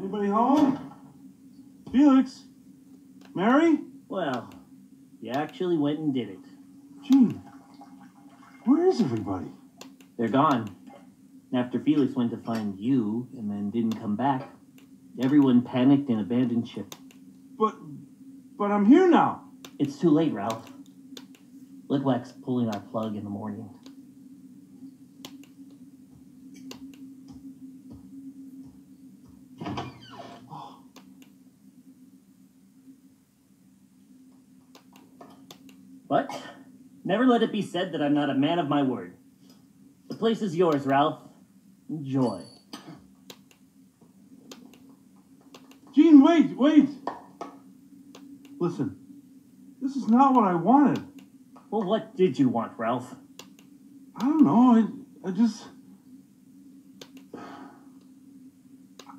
Anybody home? Felix? Mary? Well, you actually went and did it. Gene, where is everybody? They're gone. After Felix went to find you and then didn't come back, everyone panicked and abandoned ship. But, but I'm here now. It's too late, Ralph. Litwack's pulling our plug in the morning. But never let it be said that I'm not a man of my word. The place is yours, Ralph. Enjoy. Gene, wait, wait. Listen, this is not what I wanted. Well, what did you want, Ralph? I don't know. I, I just.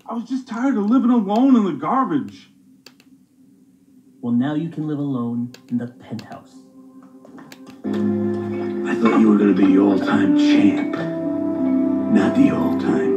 I was just tired of living alone in the garbage. Well, now you can live alone in the penthouse. I thought you were gonna be the all-time champ, not the all-time chump.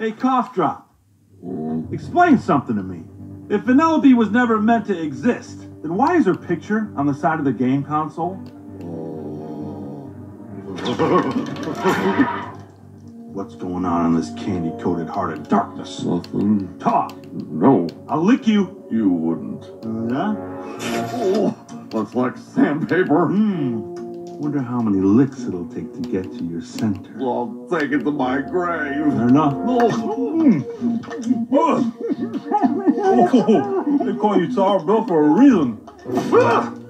Hey, cough drop. Explain something to me. If Vanellope was never meant to exist, then why is her picture on the side of the game console? What's going on in this candy coated heart of darkness? Nothing. Talk. No, I'll lick you. you wouldn't. Yeah? Oh, looks like sandpaper. Hmm. Wonder how many licks it'll take to get to your center. I'll take it to my grave. Fair enough. Oh, they call you Sour Bill for a reason.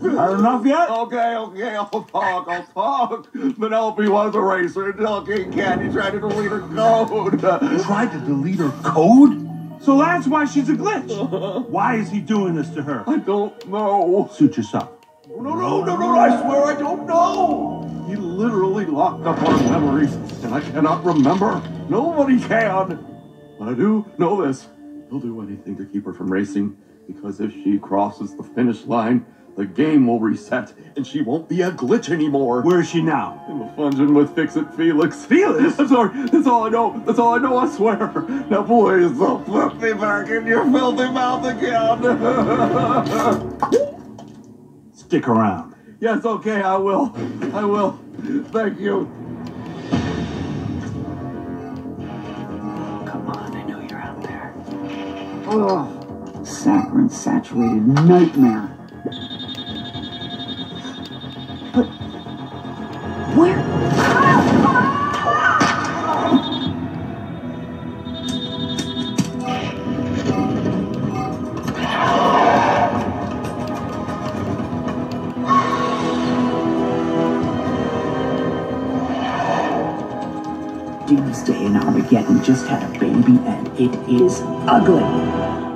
Had enough yet? Okay, okay, I'll talk, I'll talk. Vanellope was a racer until King Candy tried to delete her code. Tried to delete her code? So that's why she's a glitch. Why is he doing this to her? I don't know. Suit yourself. No, no, no, no, I swear I don't know. He literally locked up our memories, and I cannot remember. Nobody can. But I do know this. He'll do anything to keep her from racing, because if she crosses the finish line, the game will reset, and she won't be a glitch anymore. Where is she now? in the fungeon with Fix It Felix. Felix? I'm sorry. That's all I know. That's all I know. I swear. Now, please, don't put me back in your filthy mouth again. Stick around. yes, okay, I will. I will. Thank you. Come on, I know you're out there. Oh, saccharine saturated nightmare. But where? Doomsday and Armageddon just had a baby, and it is ugly.